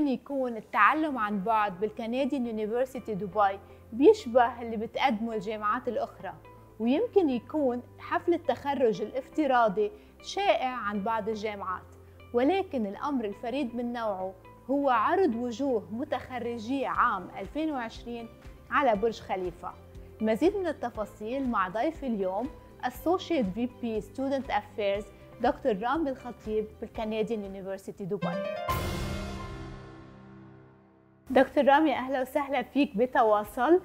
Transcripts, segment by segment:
يمكن يكون التعلم عن بعد بالكنديان يونيفرسيتي دبي بيشبه اللي بتقدمه الجامعات الأخرى ويمكن يكون حفل التخرج الافتراضي شائع عن بعض الجامعات ولكن الأمر الفريد من نوعه هو عرض وجوه متخرجي عام 2020 على برج خليفة. مزيد من التفاصيل مع ضيف اليوم Associate VP Student Affairs دكتور رامي الخطيب بال Canadian University دبي. دكتور رامي أهلا وسهلا فيك بتواصل.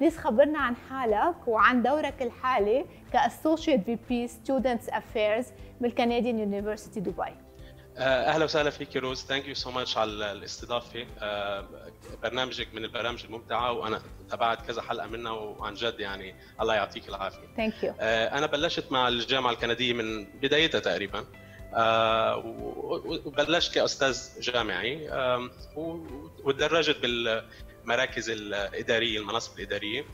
please خبرنا عن حالك وعن دورك الحالي ك Associate VP Students Affairs بال Canadian University دبي أهلا وسهلا فيك روز. thank you so much على الاستضافة. برنامجك من البرامج الممتعة وأنا تابعت كذا حلقة منها وعن جد يعني الله يعطيك العافية. thank you أنا بلشت مع الجامعة الكندية من بدايتها تقريبا. وبلشت كأستاذ جامعي وتدرجت بالمراكز الإدارية المناصب الإدارية.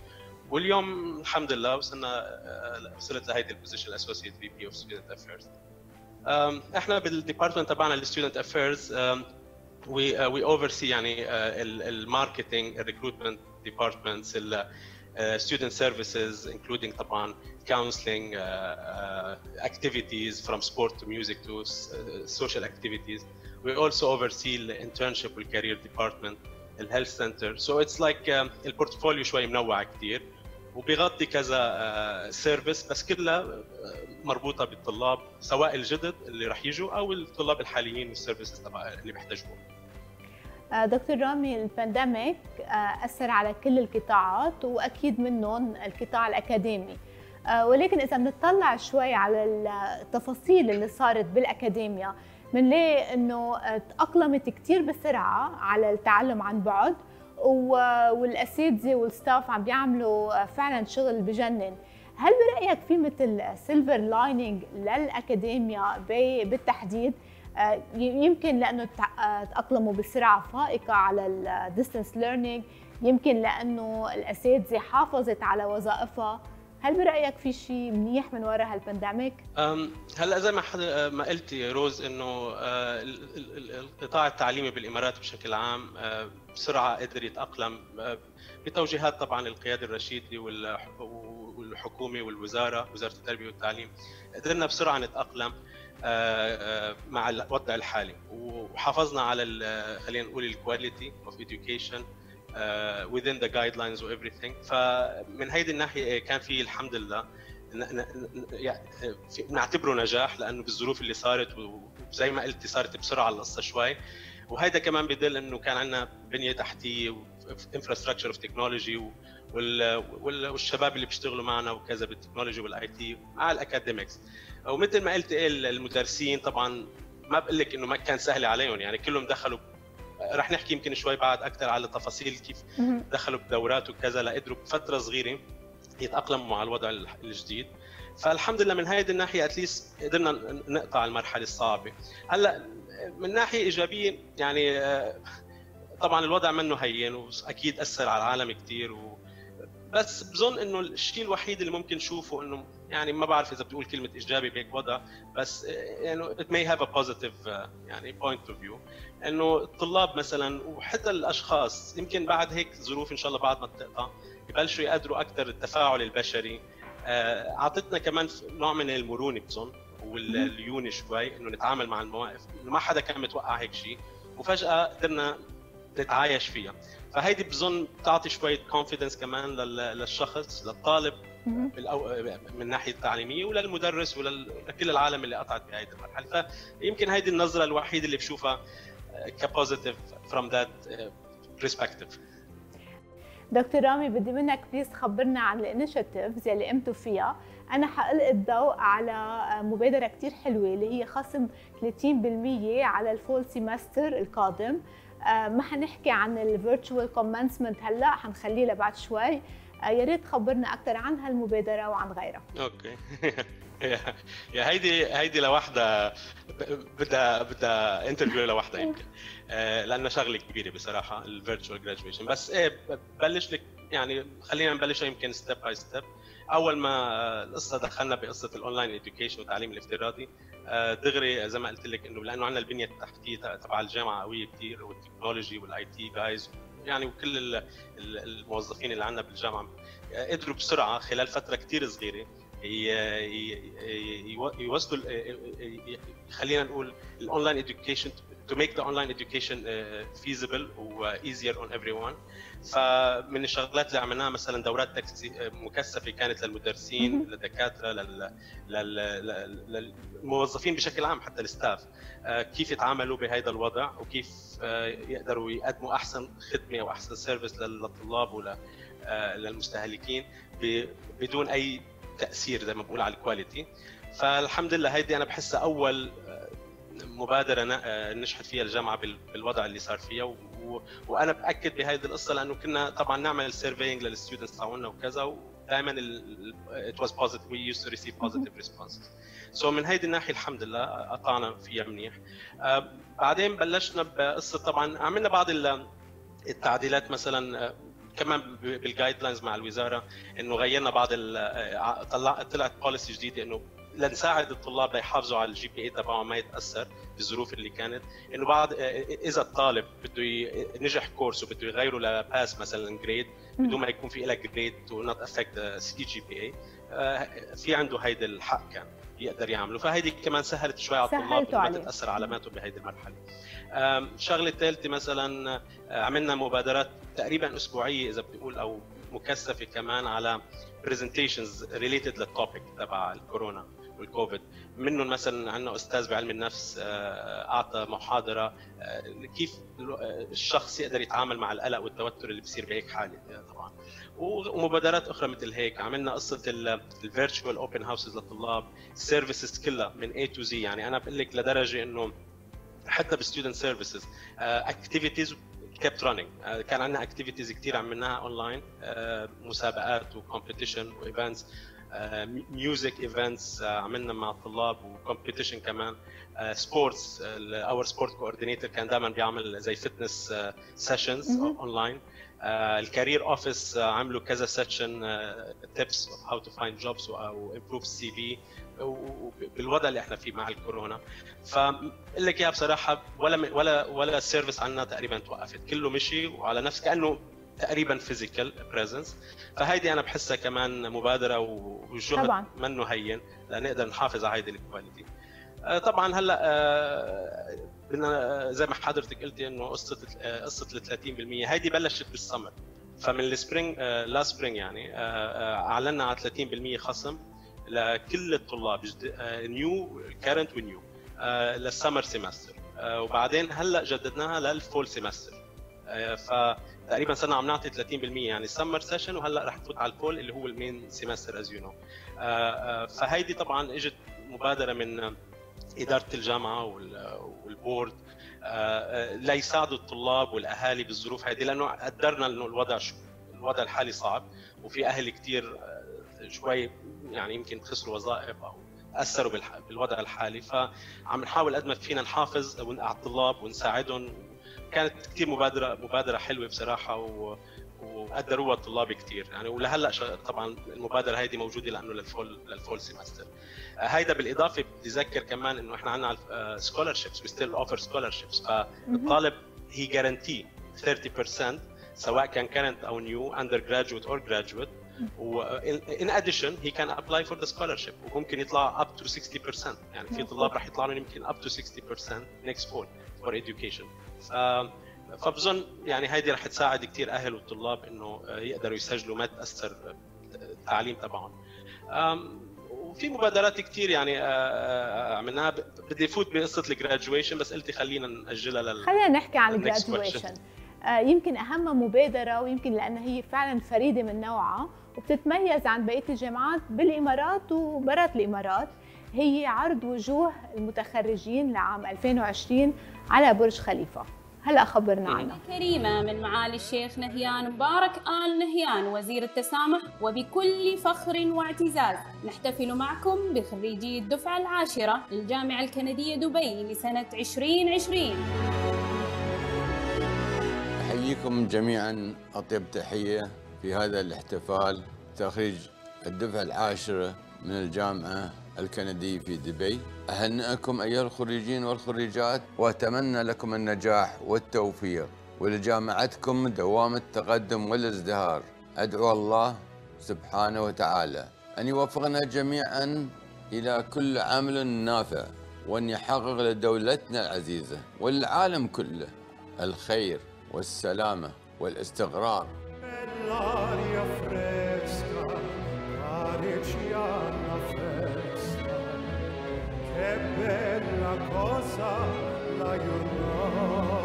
واليوم الحمد لله وصلنا وصلت لهيدي ال position ال Associate VP of Student Affairs إحنا بال department تبعنا ال Student Affairs we we oversee يعني ال marketing ال recruitment departments student services including طبعا counseling uh, uh, activities from sport to music to uh, social activities we also oversee the internship والcareer department الهيلث سنتر so it's like uh, البورتفوليو شوي منوع كثير وبيغطي كذا سيرفيس بس كلها مربوطه بالطلاب سواء الجدد اللي رح يجوا او الطلاب الحاليين والسيرفيسز تبع اللي بيحتاجوها دكتور رامي ال pandemic أثر على كل القطاعات وأكيد منهم القطاع الأكاديمي. ولكن إذا بنطلع شوي على التفاصيل اللي صارت بالاكاديميا بنلاقي إنه تأقلمت كثير بسرعة على التعلم عن بعد والأساتذة وال staff عم بيعملوا فعلا شغل بجنن. هل برأيك في مثل silver lining لل academia بالتحديد؟ يمكن لأنه تأقلموا بسرعة فائقة على ال distance learning يمكن لأنه الأساتذة حافظت على وظائفها. هل برأيك في شيء منيح من وراء هال pandemic؟ هلأ زي ما ما قلتي روز إنه القطاع التعليمي بالإمارات بشكل عام بسرعة قدر يتأقلم بتوجيهات طبعا القيادة الرشيدة والحكومة والوزارة وزارة التربية والتعليم. قدرنا بسرعة نتأقلم. مع الوضع الحالي. وحافظنا على خلينا نقول ال quality of education within the guidelines و everything. فمن هيدي الناحية كان في الحمد لله نعتبره نجاح لأنه بالظروف اللي صارت وزي ما قلتي صارت بسرعة القصة شوي. وهذا كمان بدل إنه كان عندنا بنية تحتية infrastructure of technology والشباب اللي بيشتغلوا معنا وكذا بال technology وال IT مع ال academics ومثل ما قلت المدرسين طبعا ما بقول لك إنه ما كان سهل عليهم. يعني كلهم دخلوا رح نحكي يمكن شوي بعد أكثر على تفاصيل كيف دخلوا بدورات وكذا لقدروا بفترة صغيرة يتأقلموا مع الوضع الجديد. فالحمد لله من هذه الناحية at least قدرنا نقطع المرحلة الصعبة. هلأ من ناحية إيجابية يعني طبعا الوضع منه هين وأكيد أثر على العالم كثير و... بس بظن إنه الشيء الوحيد اللي ممكن نشوفه إنه يعني ما بعرف إذا بتقول كلمة إيجابي بهيك وضع بس يعني it may have a positive يعني point of view. إنه الطلاب مثلا وحتى الأشخاص يمكن بعد هيك ظروف إن شاء الله بعد ما تقطع يبلشوا يقدروا أكثر التفاعل البشري. أعطتنا كمان نوع من المرونه بظن والليونة شوي إنه نتعامل مع المواقف. إنه ما حدا كان متوقع هيك شيء وفجأة قدرنا نتعايش فيها. فهيدي بظن بتعطي شوية confidence كمان للشخص للطالب. من الناحيه التعليميه وللمدرس ولكل العالم اللي قطعت بهيدي المرحلة. فيمكن هيدي النظرة الوحيدة اللي بشوفها ك positive from that perspective دكتور رامي بدي منك please تخبرنا عن ال initiatives يلي قمتوا فيها. أنا حألقي الضوء على مبادرة كثير حلوة اللي هي خصم 30% على ال fall semester القادم. ما حنحكي عن ال virtual commencement هلأ حنخليه لبعد شوي. يا ريت تخبرنا أكثر عن هالمبادرة وعن غيرها. Okay. Yeah هيدي هيدي لوحدها بدها بدها interview لوحدها يمكن. لانها شغلة كبيرة بصراحة ال virtual graduation بس إيه ببلش لك يعني خلينا نبلشها يمكن step by step أول ما القصة دخلنا بقصة ال online education والتعليم الافتراضي دغري زي ما قلت لك إنه لأنه عندنا البنية التحتية تبع الجامعة قوية كثير وال technology وال IT guys يعني وكل الموظفين اللي عندنا بالجامعة قدروا بسرعة خلال فترة كثير صغيرة يوصلوا خلينا نقول ال online education to make the online education feasible و easier on everyone. فمن الشغلات اللي عملناها مثلا دورات مكثفة كانت للمدرسين للدكاترة لل... لل... للموظفين بشكل عام حتى ال staff. كيف يتعاملوا بهذا الوضع وكيف يقدروا يقدموا أحسن خدمة واحسن service للطلاب ول للمستهلكين بدون أي تأثير زي ما بقول على ال quality فالحمد لله هيدي أنا بحسها أول مبادرة نجحت فيها الجامعة بالوضع اللي صار فيها و... وأنا بأكد بهذه القصة لأنه كنا طبعا نعمل surveying لل students تاعونا وكذا ودائما it was positive we used to receive positive responses. so so من هيدي الناحية الحمد لله قطعنا فيها منيح. uh, بعدين بلشنا بقصة طبعا عملنا بعض التعديلات مثلا كمان بال guidelines مع الوزارة إنه غيرنا بعض طلع طلعت policy جديدة إنه لنساعد الطلاب ليحافظوا على ال GPA تبعهم ما يتأثر بالظروف اللي كانت. إنه بعض إذا الطالب بده نجح course وبده يغيره ل pass مثلا grade بدون ما يكون في لها grade to not affect CGPA في عنده هيدا الحق كان يقدر يعمله. فهيدي كمان سهلت شوي على الطلاب ما تتاثر علاماتهم بهيدي المرحلة. الشغله الثالثه مثلا عملنا مبادرات تقريبا أسبوعية إذا بتقول أو مكثفة كمان على presentations related لل topic تبع الكورونا. والكوفيد. منهم مثلا عندنا أستاذ بعلم النفس أعطى محاضرة كيف الشخص يقدر يتعامل مع القلق والتوتر اللي بصير بهيك حالة طبعا. ومبادرات أخرى مثل هيك. عملنا قصة ال virtual open houses للطلاب ال services كلها من A to Z يعني أنا بقول لك لدرجة إنه حتى بال student services activities kept running كان عندنا activities كثير عملناها اونلاين مسابقات و competition و events music events عملنا مع الطلاب و competition كمان. sports our sport coordinator كان دائما بيعمل زي fitness sessions online ال career office عملوا كذا session tips how to find jobs أو improve ال CV بالوضع اللي إحنا فيه مع الكورونا. فاقول لك اياها بصراحة ولا ولا ولا ال service عندنا تقريبا توقفت. كله مشي وعلى نفس كأنه تقريبا physical presence فهيدي أنا بحسها كمان مبادرة وجهد منه هين لنقدر نحافظ على هيدي ال quality طبعا هلأ بدنا زي ما حضرتك قلتي إنه قصة قصة ال 30% هيدي بلشت بالسمر. فمن ال spring لا spring يعني أعلنا على 30% خصم لكل الطلاب. new current و new لل summer semester وبعدين هلأ جددناها لل fall semester فتقريبا صرنا عم نعطي 30% يعني summer session وهلأ رح تفوت على ال fall اللي هو ال main semester as you know فهيدي طبعا إجت مبادرة من إدارة الجامعة وال board ليساعدوا الطلاب والأهالي بالظروف هذه لأنه قدرنا إنه الوضع شو الوضع الحالي صعب وفي أهل كثير شوي يعني يمكن خسروا وظائف أو أثروا بالوضع الحالي. فعم نحاول قد ما فينا نحافظ على الطلاب ونساعدهم كانت كثير مبادره مبادرة حلوة بصراحة و وقدروها الطلاب كثير يعني ولهلأ طبعا المبادرة هيدي موجودة لأنه لل fall لل fall semester هيدا بالإضافة بتذكر كمان إنه إحنا عندنا scholarships we still offer scholarships فالطالب he guarantee 30% سواء كان current أو new undergraduate or graduate و in addition he can apply for the scholarship وممكن يطلع up to 60% يعني في طلاب رح يطلعوا يمكن up to 60% next fall for education. فبظن يعني هيدي رح تساعد كثير أهل والطلاب إنه يقدروا يسجلوا ما تاثر التعليم تبعهم. وفي مبادرات كثير يعني عملناها. بدي فوت بقصة الجراجويشن بس قلتي خلينا نأجلها لل خلينا نحكي عن الجراجويشن يمكن أهم مبادرة ويمكن لأنها هي فعلا فريدة من نوعها وبتتميز عن بقية الجامعات بالإمارات وبرات الإمارات. هي عرض وجوه المتخرجين لعام 2020 على برج خليفة. هلا خبرنا عنها. كريمة من معالي الشيخ نهيان مبارك آل نهيان وزير التسامح وبكل فخر واعتزاز نحتفل معكم بخريجي الدفعة العاشرة للجامعة الكندية دبي لسنة 2020 أحييكم جميعا أطيب تحية في هذا الاحتفال تخريج الدفعة العاشرة من الجامعة الكندي في دبي. أهنئكم أيها الخريجين والخريجات وأتمنى لكم النجاح والتوفيق ولجامعتكم دوام التقدم والازدهار. أدعو الله سبحانه وتعالى أن يوفقنا جميعا إلى كل عمل نافع وأن يحقق لدولتنا العزيزة والعالم كله الخير والسلامة والاستقرار. Fresca, bella cosa la giornata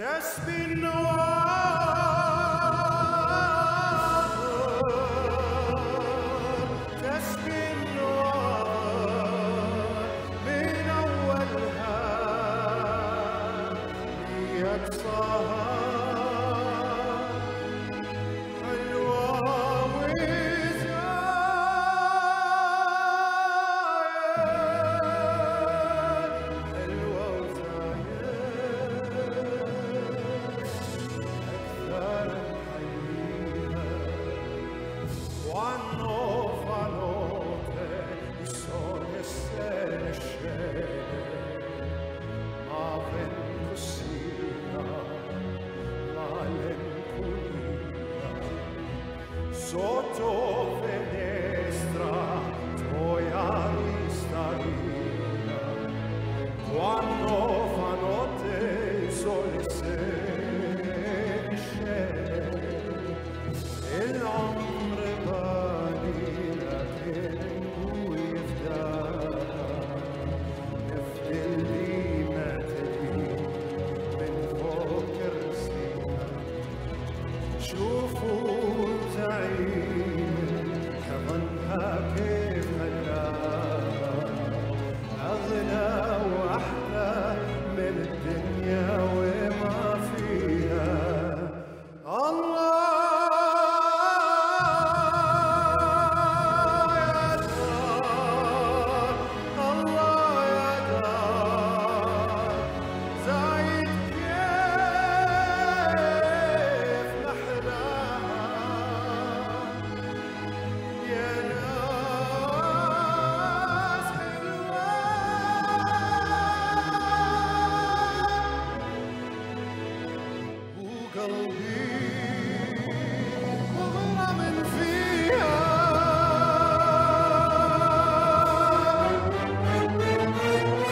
There's been no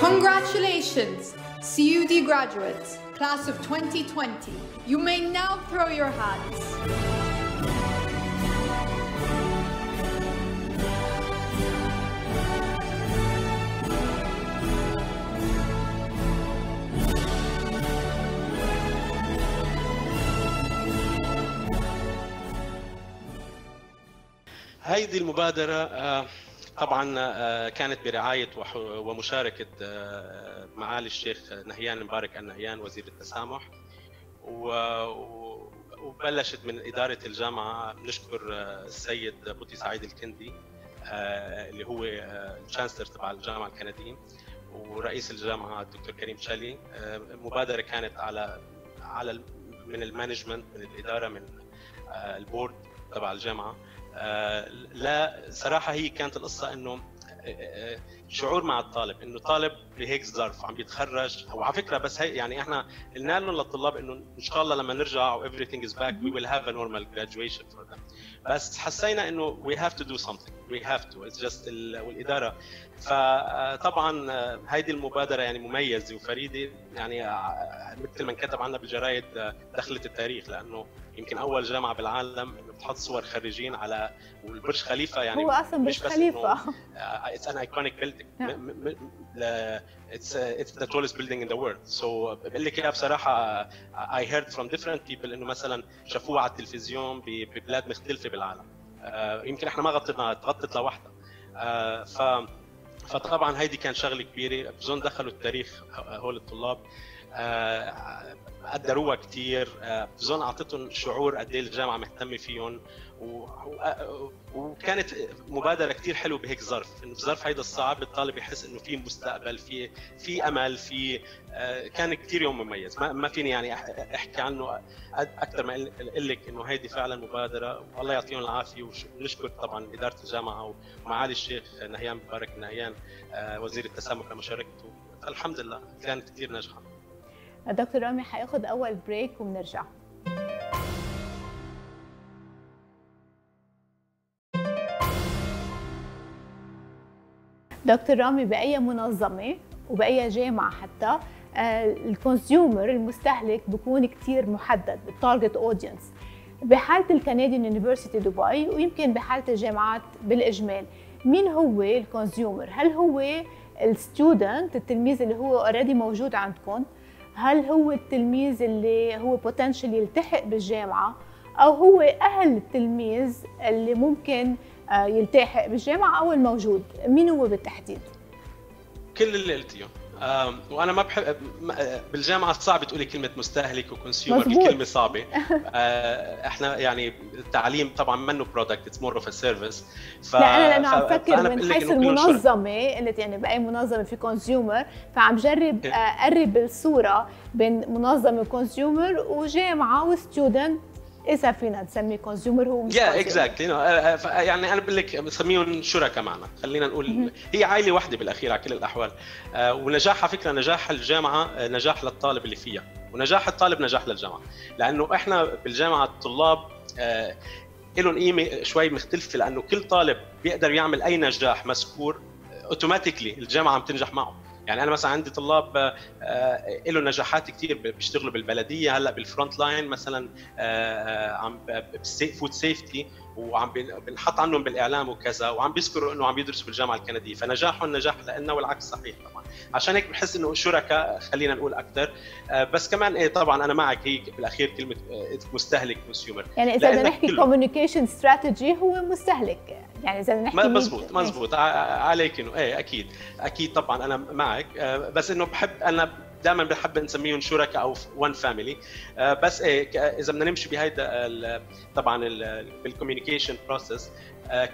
Congratulations, CUD graduates, class of 2020. You may now throw your hats. هذه المبادرة آه، طبعا آه، كانت برعاية ومشاركة آه، معالي الشيخ نهيان مبارك النهيان وزير التسامح وبلشت من إدارة الجامعة نشكر السيد بطي سعيد الكندي اللي هو ال chancellor تبع الجامعة الكندية ورئيس الجامعة الدكتور كريم شالي آه، مبادرة كانت على على من ال management من الإدارة من البورد تبع الجامعة. لا صراحة هي كانت القصة إنه آه، شعور مع الطالب إنه طالب بهيك ظرف عم بيتخرج وعلى فكرة بس هي يعني إحنا قلنا لهم للطلاب إنه إن شاء الله لما نرجع و everything is back we will have a normal graduation for them. بس حسينا إنه we have to do something we have to it's just ال- والإدارة. فطبعا هيدي المبادرة يعني مميزة وفريدة يعني آه، مثل ما انكتب عنها بالجرايد آه، دخلت التاريخ لأنه يمكن أول جامعة بالعالم إنه بتحط صور خريجين على والبرج خليفة يعني هو أصلا برج خليفة م- م- ل- it's uh, it's the tallest building in the world. So بقول لك اياها بصراحة I heard from different people إنه مثلا شافوها على التلفزيون ببلاد مختلفة بالعالم. Uh, يمكن إحنا ما غطينا تغطت لوحدها. Uh, ف فطبعا هيدي كان شغلة كبيرة بظن دخلوا التاريخ هول الطلاب آه، قدروها كثير بظن أعطتهم شعور قد إيه الجامعة مهتمة فيهم. و... وكانت مبادرة كثير حلوة بهيك ظرف. إنه بظرف هيدا الصعب الطالب يحس إنه في مستقبل في في أمل في آه، كان كثير يوم مميز. ما, ما فيني يعني أحكي عنه أكثر ما أقول لك إنه هيدي فعلا مبادرة. والله يعطيهم العافية. ونشكر طبعا إدارة الجامعة ومعالي الشيخ نهيان مبارك نهيان آه، وزير التسامح لمشاركته. الحمد لله كانت كثير ناجحة. دكتور رامي حياخد أول break وبنرجع دكتور رامي بأي منظمة وبأي جامعة حتى آه، ال consumer المستهلك بيكون كتير محدد ال target audience بحالة ال Canadian University دبي ويمكن بحالة الجامعات بالإجمال مين هو ال consumer هل هو ال student التلميذ اللي هو already موجود عندكم؟ هل هو التلميذ اللي هو potential يلتحق بالجامعة أو هو أهل التلميذ اللي ممكن آه، يلتحق بالجامعة أو الموجود؟ مين هو بالتحديد؟ كل اللي قلتيه آم، وأنا ما بحب بالجامعة صعب تقولي كلمة مستهلك و consumer. الكلمة صعبة آه، إحنا يعني التعليم طبعا منه product it's more of service ف... لا أنا لأنه عم فكر من حيث. المنظمة قلت يعني بأي منظمة في consumer فعم جرب إيه. آه، اقرب الصورة بين منظمة consumer وجامعة و student إذا فينا نسميه consumer هو مش يا. exactly يعني أنا بقول لك بسميهم شركاء معنا. خلينا نقول. هي عائلة واحدة بالأخير على كل الأحوال. آه، ونجاح على فكرة نجاح الجامعة نجاح للطالب اللي فيها. ونجاح الطالب نجاح للجامعة. لأنه إحنا بالجامعة الطلاب لهم قيمة شوي مختلفة لأنه كل طالب بيقدر يعمل أي نجاح مذكور automatically الجامعة عم تنجح معه. يعني أنا مثلا عندي طلاب آه، آه، لهم نجاحات كثير بيشتغلوا بالبلدية. هلأ بال front line مثلا آه، عم food safety وعم بن- بنحط عنهم بالإعلام وكذا وعم بيذكروا إنه عم يدرسوا بالجامعة الكندية. فنجاحهم نجاح لنا والعكس صحيح طبعا. عشان هيك بحس إنه شركاء خلينا نقول أكثر بس كمان إيه طبعا أنا معك هي بالأخير كلمة مستهلك consumer يعني إذا بدنا نحكي. communication strategy هو مستهلك. يعني إذا نحكي مزبوط مزبوط. ع- عليك إنه إيه أكيد. أكيد طبعا أنا معك. آه، بس إنه بحب أنا دائما بحب نسميهم شركاء أو one family بس إيه إذا بدنا نمشي بهيدا طبعا بال communication process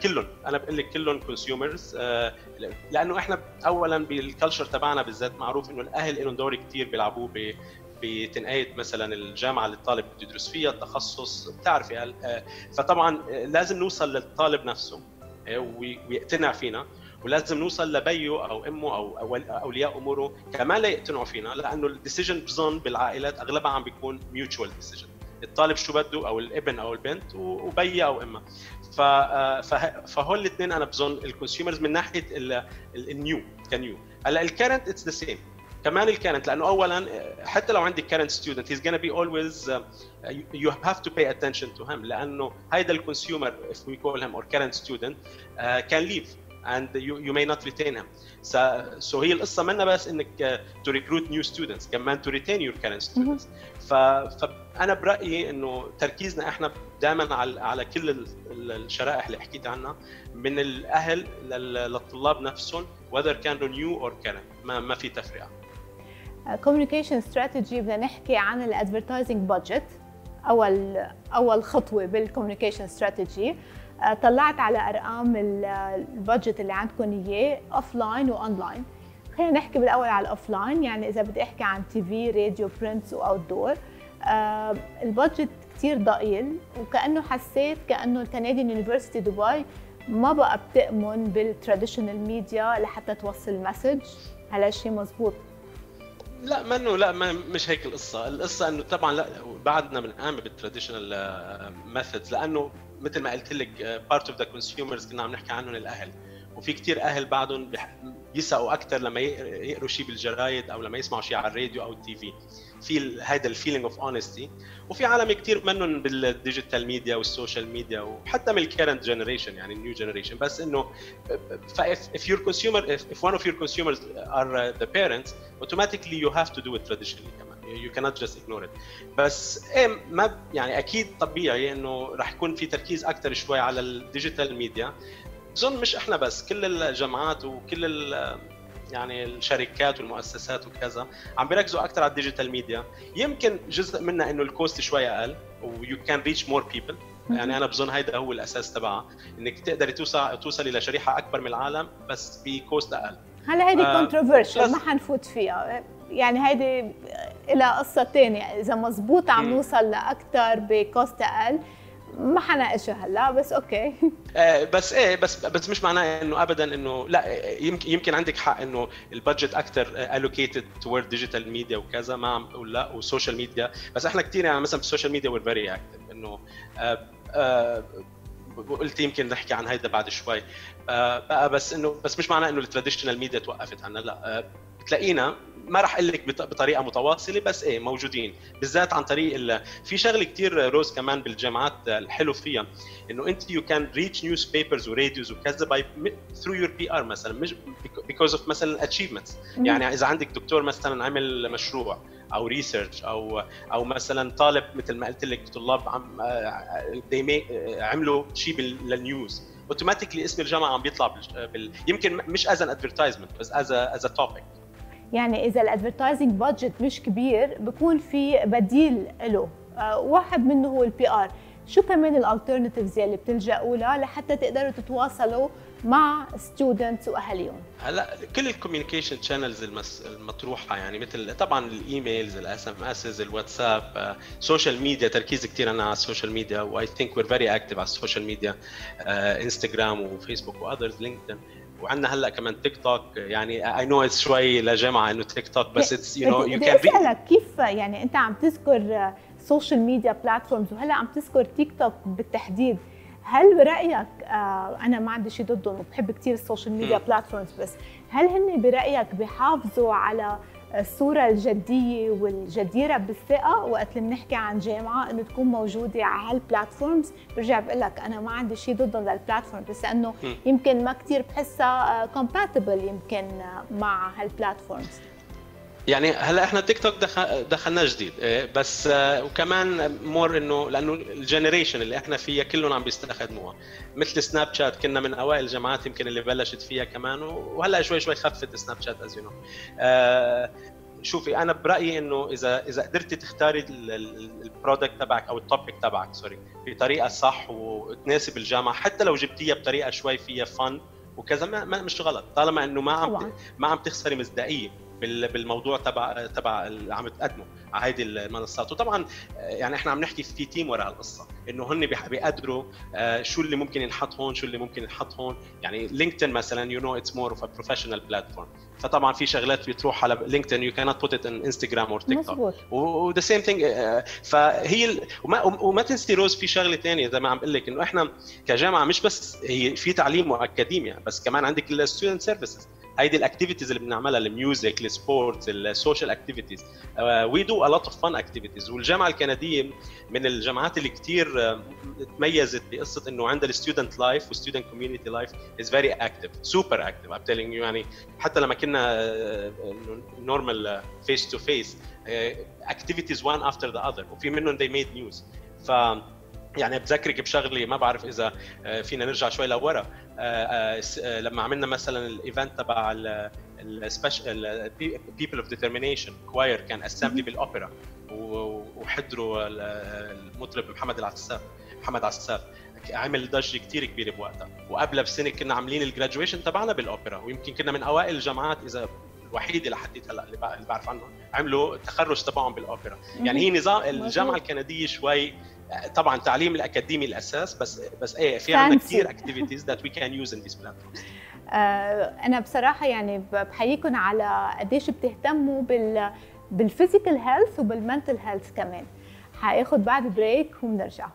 كلهم أنا بقول لك كلهم consumers لأنه إحنا اولا بال culture تبعنا بالذات معروف إنه الأهل لهم دور كثير بيلعبوه ب بتنقية مثلا الجامعة اللي الطالب بده يدرس فيها التخصص بتعرفي آه، فطبعا آه، لازم نوصل للطالب نفسه. آه، ويقتنع فينا ولازم نوصل لبيه أو أمه أو أولياء أموره كمان لا يقتنعوا فينا لأنه ال decision بظن بالعائلات أغلبها عم بيكون mutual decision الطالب شو بده أو الابن أو البنت و- وبي أو أمها. آه، فه- فهول الاثنين أنا بظن ال consumers من ناحية ال new ك new. هلأ ال current it's the same كمان ال current لأنه اولا حتى لو عندك current student he's gonna be always you have to pay attention to him لأنه هيدا ال consumer if we call him our current student can leave and you may not retain him so هي القصة منا بس إنك to recruit new students كمان to retain your current students فانا برأيي إنه تركيزنا إحنا دائما على على كل الشرائح اللي حكيت عنها من الأهل للطلاب نفسهم whether كانوا new or current ما في تفرقة. communication strategy بدنا نحكي عن ال advertising budget اول أول خطوة بال communication strategy طلعت على أرقام ال- ال budget اللي عندكم إياه offline و online خلينا نحكي بالأول على ال offline يعني إذا بدي أحكي عن TV radio prints و outdoor ال budget كثير ضئيل وكأنه حسيت كأنه ال Canadian University دبي ما بقى بتأمن بال traditional media لحتى توصل message هل هالشيء مزبوط. لا منه لا ما مش هيك القصة، القصة إنه طبعا لا بعدنا بنآمن بال traditional methods لأنه مثل ما قلت لك part of the consumers كنا عم نحكي عنهم الأهل. وفي كتير أهل بعدهم بيثقوا أكثر لما يق- يقروا شيء بالجرايد أو لما يسمعوا شيء على الراديو أو ال TV. في هيدا ال feeling of honesty وفي عالم كتير منهم بال digital media وال social media وحتى من ال current generation يعني ال new generation بس إنه if, your consumer if, if one of your consumers are uh, the parents automatically you have to do it كمان. You cannot just ignore it. بس إيه ما يعني أكيد طبيعي إنه رح يكون في تركيز أكثر شوي على ال digital media بظن مش إحنا بس كل الجامعات وكل ال يعني الشركات والمؤسسات وكذا عم بيركزوا أكثر على ال digital media. يمكن جزء منها إنه ال cost شوي أقل و you can reach more people يعني أنا بظن هيدا هو الأساس تبعها إنك تقدري توصل توصلي لشريحة أكبر من العالم بس ب cost أقل. هلا هيدي آه، controversial ما حنفوت فيها. يعني هيدي لها قصة تانية. إذا مزبوط عم. نوصل لأكثر ب cost أقل ما حناقشها هلا بس okay. آه، بس إيه بس بس مش معناه إنه ابدا إنه لا يمكن يمكن عندك حق إنه ال budget أكثر allocated toward digital media وكذا ما عم بقول لا و social media. بس إحنا كثير يعني مثلا بال social media we're very active إنه آه، آه، قلت يمكن نحكي عن هيدا بعد شوي. آه، بقى بس إنه بس مش معناه إنه ال traditional media توقفت عنا لا. آه، بتلاقينا ما راح أقول لك بط- بطريقة متواصلة بس إيه موجودين. بالذات عن طريق ال... في شغلة كثير روز كمان بالجامعات الحلو فيها إنه أنت you can reach newspapers و radios وكذا by through your PR مثلا مش because of مثلا achievements يعني إذا عندك دكتور مثلا عمل مشروع أو research أو أو مثلا طالب مثل ما قلت لك طلاب عم آه، آه، عملوا شيء لل news. automatically اسم الجامعة عم بيطلع بال... بال... يمكن مش as an advertisement بس as as topic يعني إذا ال advertising budget مش كبير بكون في بديل له. آه، واحد منه هو ال PR شو كمان ال alternatives يلي بتلجأوا لها لحتى تقدروا تتواصلوا مع students وأهاليهم؟ هلا كل ال communication channels المطروحة يعني مثل طبعا ال emails ال SMS الواتساب social media تركيز كثير أنا على ال social media و I think we're very active على ال social media انستغرام وفيسبوك و others لينكدين وعندنا هلأ كمان تيك توك يعني I know it's شوي لجامعة إنه تيك توك بس it's you know you بدي كان اسالك كيف يعني أنت عم تذكر social media platforms وهلأ عم تذكر تيك توك بالتحديد هل برأيك آه أنا ما عندي شيء ضدهم وبحب كثير ال social media. platforms بس هل هن برأيك بيحافظوا على الصورة الجدية والجديرة بالثقة. وقت اللي بنحكي عن جامعة إنه تكون موجودة على هال platforms برجع بقول لك أنا ما عندي شيء ضدهم لل platform بس إنه. يمكن ما كثير بحسها compatible يمكن مع هال platforms يعني هلا إحنا تيك توك دخل دخلناه جديد إيه، بس آه، وكمان more إنه لأنه ال generation اللي إحنا فيها كلهم عم بيستخدموها مثل سناب شات كنا من أوائل الجامعات يمكن اللي بلشت فيها كمان وهلا شوي شوي خفت سناب شات as you شوفي أنا برأيي إنه إذا إذا قدرتي تختاري ال product تبعك أو ال topic تبعك sorry بطريقة صح وتناسب الجامعة حتى لو جبتيها بطريقة شوي فيها فن وكذا ما مش غلط طالما إنه ما عم ما عم تخسري مصداقية. بالموضوع تبع تبع اللي عم تقدمه على هيدي المنصات. وطبعا يعني إحنا عم نحكي في team ورا هالقصه إنه هن بيقدروا آه، شو اللي ممكن ينحط هون شو اللي ممكن ينحط هون. يعني لينكدين مثلا you know it's more of a professional platform فطبعا في شغلات بتروح على لينكدين يو كانت بوت ات ان انستغرام اور تيك توك وذا سيم ثينج فهي ال- وما وما تنسي روز في شغلة ثانية زي ما عم بقول لك إنه إحنا كجامعة مش بس هي في تعليم وأكاديميا بس كمان عندك ال student services هيدي ال activities اللي بنعملها ال music ال sports ال social activities. we do a lot of fun activities والجامعة الكندية من الجامعات اللي كثير تميزت بقصة إنه عندها ال student life وال student community life is very active super active I'm telling you يعني حتى لما كنا normal face to face activities one after the other وفي منهم they made news. ف يعني بذكرك بشغله ما بعرف إذا آه، فينا نرجع شوي لورا. آه، آه، لما عملنا مثلا ال event تبع ال special people of determination choir كان assembly بالاوبرا وحضروا ال- المطرب محمد العساف محمد عساف. عمل ضجة كثير كبيرة بوقتها. وقبلها بسنة كنا عاملين الجراجويشن تبعنا بالاوبرا ويمكن كنا من أوائل الجامعات إذا الوحيدة لحديت هلا اللي بعرف عنهم عملوا التخرج تبعهم بالاوبرا يعني هي نظام الجامعة الكندية شوي طبعا تعليم الأكاديمي الأساس بس بس إيه في عندنا. كثير activities we can use in these platforms آه، أنا بصراحة يعني بحييكم على قديش بتهتموا بال بال physical health وبال mental health كمان. حاخد بعد break وبنرجع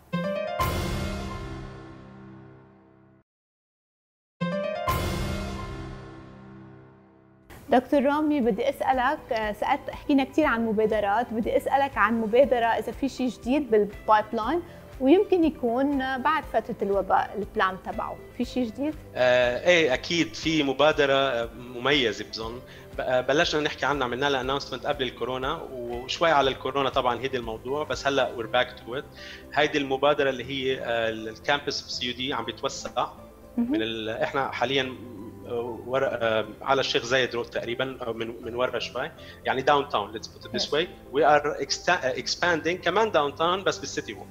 دكتور رامي بدي أسألك آه، سألت حكينا كثير عن مبادرات بدي أسألك عن مبادرة إذا في شيء جديد بال pipeline ويمكن يكون آه، بعد فترة الوباء ال plan تبعه. في شيء جديد؟ آه إيه أكيد في مبادرة آه، مميزة بظن. بلشنا نحكي عنها عملنا لها announcement قبل الكورونا وشوي على الكورونا طبعا هيدي الموضوع بس هلأ we're back to it هيدي المبادرة اللي هي ال campus في CUD عم بيتوسع من ال... إحنا حاليا ورا آه، على الشيخ زايد road تقريبا أو من من ورا شوي. يعني downtown let's put this way we are expanding كمان downtown بس بال City Walk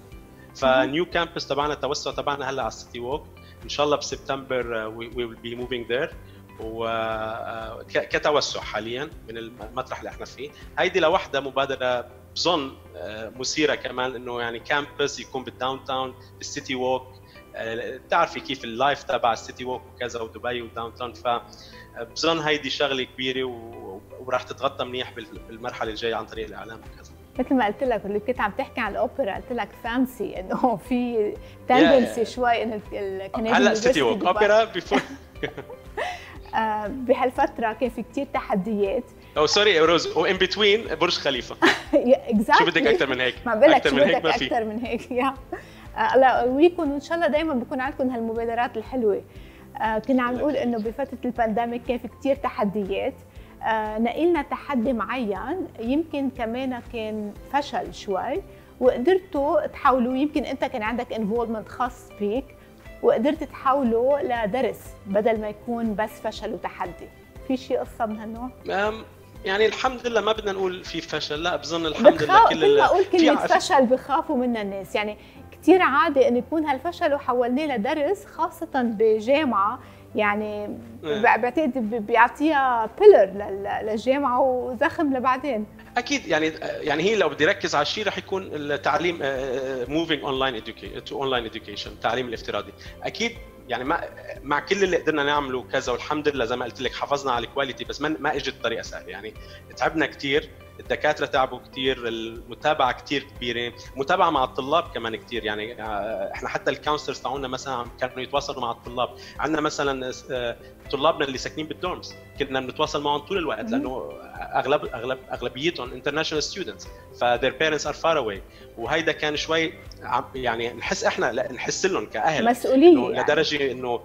ف new campus تبعنا التوسع تبعنا هلأ على ال City Walk إن شاء الله بسبتمبر we will be moving there وكتوسع حاليا من المطرح اللي إحنا فيه. هيدي لوحدها مبادرة بظن آه، مثيرة كمان إنه يعني campus يكون بال downtown بال City Walk بتعرفي كيف ال life تبع ال City Walk وكذا ودبي و Downtown ف بظن هيدي شغلة كبيرة وراح تتغطى منيح بال- بالمرحلة الجاية عن طريق الإعلام وكذا. مثل ما قلت لك اللي كنت عم تحكي عن الأوبرا قلت لك fancy إنه في tendency شوي انه ال Canadian هلأ ال City Walk أوبرا بيفوت بهالفترة كان في كثير تحديات. أو sorry روز one between برج خليفة. شو بدك أكثر من هيك؟ ما بقول لك شو من هيك بدك. أكثر من هيك يا الله يقويكم وان شاء الله دائما بكون عندكم هالمبادرات الحلوة. آه، كنا عم نقول إنه بفترة ال pandemic كان في كثير تحديات. آه، نقلنا تحدي معين يمكن كمان كان فشل شوي وقدرتوا تحولوا يمكن أنت كان عندك involvement خاص فيك وقدرت تحوله لدرس بدل ما يكون بس فشل وتحدي. في شيء قصة من هالنوع؟ يعني الحمد لله ما بدنا نقول في فشل لا بظن الحمد لله كل كل ما أقول كلمة فشل بخافوا منها الناس. يعني كثير عادي انه يكون هالفشل وحولناه لدرس خاصة بجامعة يعني إيه. بعتقد بيعطيها pillar للجامعة وزخم لبعدين. أكيد يعني يعني هي لو بدي ركز على شيء رح يكون التعليم moving online to online education التعليم الافتراضي. أكيد يعني ما مع كل اللي قدرنا نعمله كذا والحمد لله زي ما قلت لك حافظنا على ال quality بس ما ما إجت بطريقة سهلة. يعني تعبنا كثير الدكاترة تعبوا كثير المتابعة كثير كبيرة المتابعه مع الطلاب كمان كثير يعني آه، إحنا حتى ال counselors تاعونا مثلا كانوا يتواصلوا مع الطلاب. عندنا مثلا آه، طلابنا اللي ساكنين بال dorms كنا بنتواصل معهم طول الوقت لأنه اغلب اغلب أغلبيتهم international students ف their parents are far away وهيدا كان شوي يعني نحس إحنا لا نحس لهم كأهل. مسؤوليه يعني. لدرجة إنه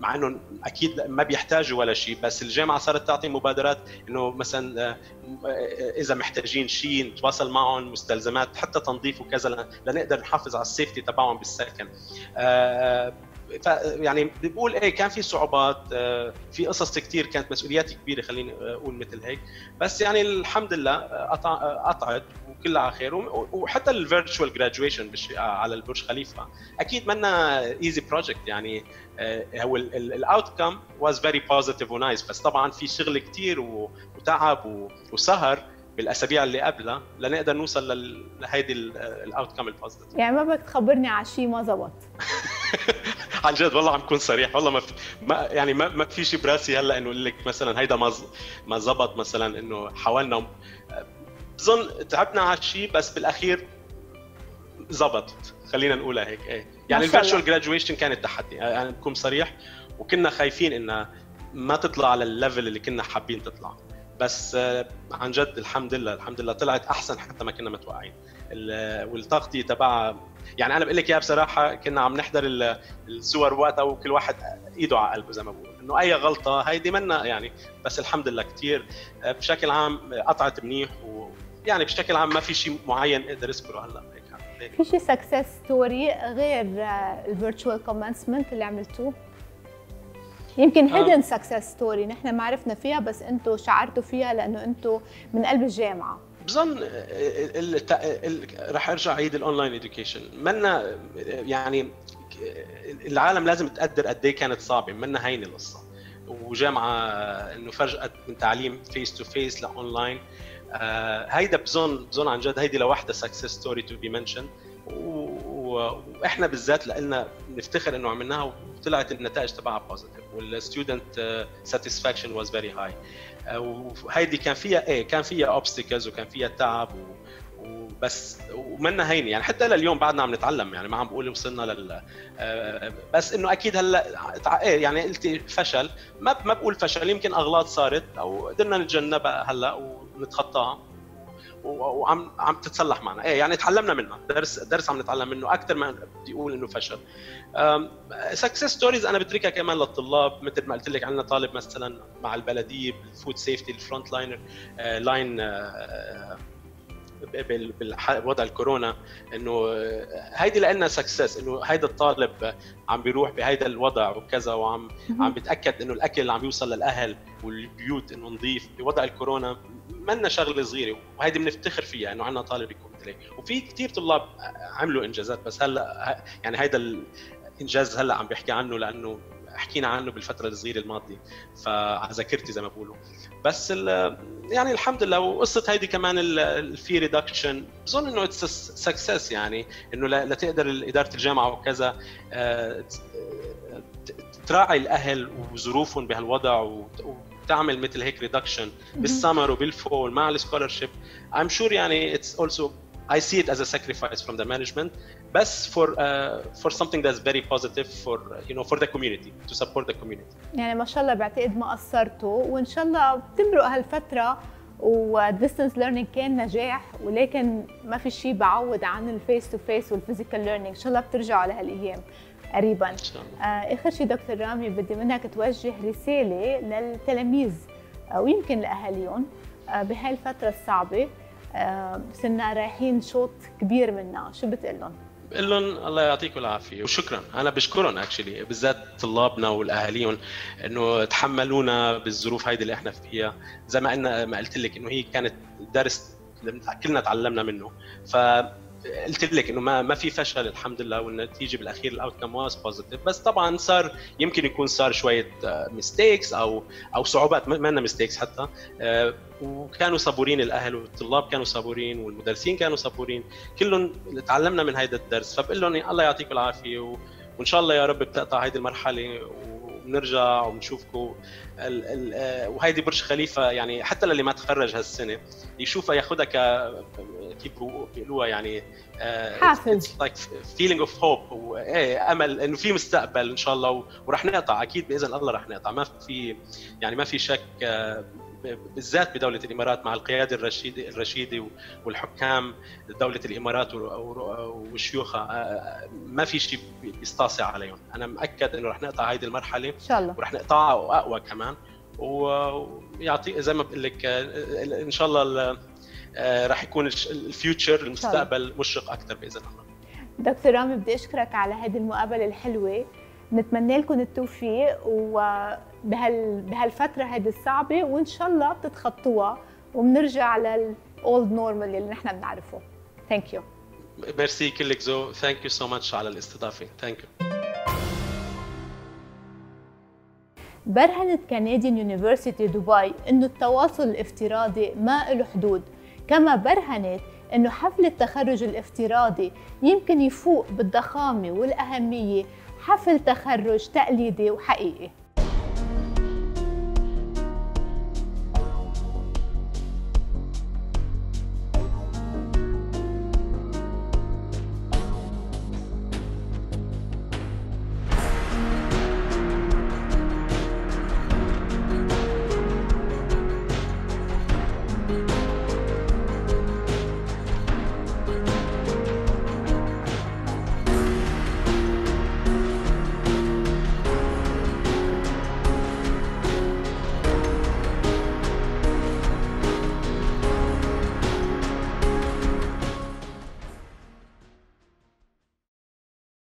مع إنه أكيد ما بيحتاجوا ولا شيء بس الجامعة صارت تعطي مبادرات إنه مثلا آه، آه، إذا محتاجين شيء نتواصل معهم مستلزمات حتى تنظيف وكذا لنقدر نحافظ على ال safety تبعهم بالسكن يعني بقول إيه كان في صعوبات آه، في قصص كثير كانت مسؤوليات كبيرة خليني أقول مثل هيك. بس يعني الحمد لله آه، آه، قطعت وكلها على خير. وحتى ال virtual graduation على البرج خليفة. أكيد منا easy project يعني هو ال outcome was very positive و nice بس طبعا في شغل كثير وتعب وسهر بالأسابيع اللي قبلها لنقدر نوصل لهيدي ال outcome ال positive يعني ما بدك تخبرني على شيء ما زبط. عن جد والله عم كون صريح. والله ما في ما يعني ما, ما في شيء براسي هلأ إنه أقول لك مثلا هيدا ما ز- ما زبط مثلا إنه حاولنا بظن تعبنا على شيء بس بالأخير زبطت خلينا نقولها هيك. إيه. يعني. ال virtual graduation كانت تحدي أنا بكون صريح وكنا خايفين انها ما تطلع على ال level اللي كنا حابين تطلع. بس آه، عن جد الحمد لله الحمد لله طلعت أحسن حتى ما كنا متوقعين. ال- والتغطية تبعها يعني أنا بقول لك إياها بصراحة كنا عم نحضر ال- الصور وقتها وكل واحد إيده على قلبه زي ما بقول. إنه أي غلطة هيدي منا يعني بس الحمد لله كثير بشكل عام قطعت منيح ويعني بشكل عام ما في شيء معين أقدر اذكره هلأ. هيك هيك. في شيء success story غير ال virtual commencement اللي عملتوه؟ يمكن آه. هيدن success story نحن ما عرفنا فيها بس أنتم شعرتوا فيها لأنه أنتم من قلب الجامعة. بظن ال- ال- ال- رح ارجع عيد ال online education منا يعني العالم لازم تقدر قد إيه كانت صعبة. منا هينه القصة. وجامعة إنه فجاه من تعليم face to face ل online آه، هيدا بظن بظن عن جد هيدي لوحدها success story to be mentioned وإحنا بالذات لنا نفتخر إنه عملناها وطلعت النتائج تبعها positive وال student satisfaction was very high وهيدي كان فيها إيه كان فيها obstacles وكان فيها تعب و وبس ومنا هينة. يعني حتى لليوم بعدنا عم نتعلم يعني ما عم بقول وصلنا لل آه، بس إنه أكيد هلأ إيه يعني قلتي فشل. ما ما بقول فشل يمكن أغلاط صارت أو قدرنا نتجنبها هلأ ونتخطاها. وعم عم تتصلح معنا. إيه يعني تعلمنا منها. درس درس عم نتعلم منه أكثر ما بدي أقول إنه فشل. success stories أنا بتركها كمان للطلاب مثل ما قلت لك عندنا طالب مثلا مع البلدية بال food safety ال front liner line بالوضع الكورونا إنه هيدي لنا سكسس إنه هيدا الطالب عم بيروح بهيدا الوضع وكذا وعم عم بيتأكد إنه الأكل اللي عم بيوصل للأهل والبيوت إنه نظيف بوضع الكورونا منا شغلة صغيرة وهيدي بنفتخر فيها إنه عندنا طالب يكون مثل وفي كثير طلاب عملوا إنجازات بس هلأ يعني هيدا الانجاز هلأ عم بيحكي عنه لأنه حكينا عنه بالفترة الصغيره الماضية فعلى ذاكرتي زي ما بقولوا. بس يعني الحمد لله وقصة هيدي كمان ال fee reduction بظن إنه it's success يعني إنه لتقدر إدارة الجامعة وكذا آه، تراعي الأهل وظروفهم بهالوضع وت- وتعمل مثل هيك reduction بال summer وبال fall مع ال scholarship I'm sure يعني it's also I see it as a sacrifice from the management. بس for uh, for something that's very positive for you know for the community to support the community. يعني ما شاء الله بعتقد ما قصرتوا وإن شاء الله بتمرق هالفترة وال distance learning كان نجاح ولكن ما في شيء بعوض عن ال face to face وال physical learning إن شاء الله بترجعوا لهالأيام قريبا. إن شاء الله. آه، آخر شيء دكتور رامي بدي منك توجه رسالة للتلاميذ آه، ويمكن لأهاليهم آه، بهاي الفترة الصعبة آه، صرنا رايحين شوط كبير منها. شو بتقول لهم؟ بقول لهم الله يعطيكم العافية وشكرا. أنا بشكرهم actually بالذات طلابنا والأهاليهم إنه تحملونا بالظروف هيدي اللي إحنا فيها. زي ما قلنا ما قلت لك إنه هي كانت درس كلنا تعلمنا منه. ف قلت لك إنه ما ما في فشل الحمد لله والنتيجة بالأخير ال outcome was positive بس طبعا صار يمكن يكون صار شوية mistakes أو أو صعوبات ما لنا mistakes حتى. آه، وكانوا صبورين الأهل والطلاب كانوا صبورين والمدرسين كانوا صبورين كلهم تعلمنا من هذا الدرس. فبقول لهم الله يعطيكم العافية و... وإن شاء الله يا رب بتقطع هذه المرحلة ونرجع ونشوفكم ال... ال... آه، وهيدي برج خليفة يعني حتى للي ما تخرج هالسنة يشوفها ياخذها ك كيف بيقولوها يعني حافز. like feeling of hope أمل إنه في مستقبل إن شاء الله. ورح نقطع أكيد بإذن الله رح نقطع ما في يعني ما في شك آه، بالذات بدولة الإمارات مع القيادة الرشيدة الرشيدة والحكام دولة الإمارات وشيوخها ما في شيء بيستعصي عليهم. أنا مأكد إنه رح نقطع هذه المرحلة إن شاء الله. ورح نقطعها وأقوى كمان. ويعطي زي ما بقول لك إن شاء الله رح يكون الفيوتشر المستقبل مشرق أكثر بإذن الله. دكتور رامي بدي أشكرك على هذه المقابلة الحلوة. نتمنى لكم التوفيق وبهال بهالفترة هذه الصعبة وإن شاء الله بتتخطوها وبنرجع لل old normal اللي نحن بنعرفه. ثانك يو ميرسي كلك زو. ثانك يو سو ماتش على الاستضافة. ثانك يو برهنت كنديان يونيفرسيتي دبي إنه التواصل الافتراضي ما له حدود. كما برهنت إنه حفل التخرج الافتراضي يمكن يفوق بالضخامة والأهمية حفل تخرج تقليدي وحقيقي.